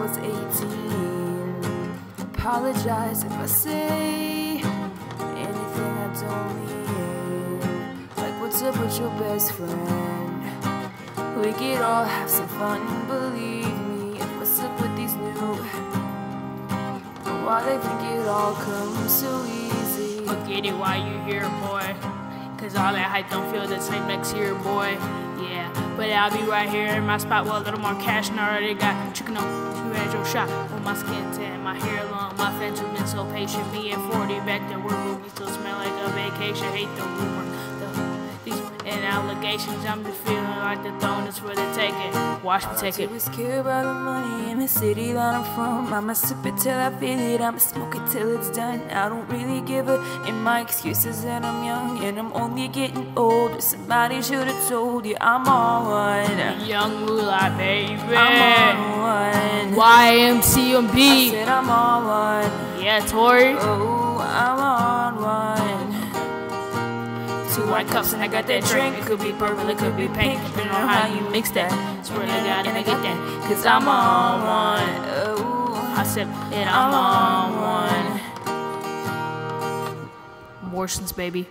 Was 18. Apologize if I say anything I don't mean. Like, what's up with your best friend? We could all have some fun, believe me. And what's up with these new? Why they think it all comes so easy? Forget it while you here, boy. Cause all that hype don't feel the same next year, boy. Yeah, but I'll be right here in my spot with a little more cash and I already got chicken on. Had your shot with my skin tan, my hair long, my fence has been so patient. Me and 40 back there, we're we still smell like a vacation. Hate the rumor, I'm just feeling like the throne is for the taking. Watch me take it. Always care by the money in the city that I'm from. I'ma sip it till I feel it. I'ma smoke it till it's done. I don't really give a. And my excuses that I'm young and I'm only getting older. Somebody should have told you I'm on one. Young Moolah, baby. I'm on one. YMCMB. I said I'm on one. Yeah, Tori. Oh, I'm on one. Two white cups and I got that drink. It could be purple, it could be pink, depending on how you mix that. Swear to God, and I get that. Cause I'm on one. Oh, I said it, I'm on one. Morrisons, baby.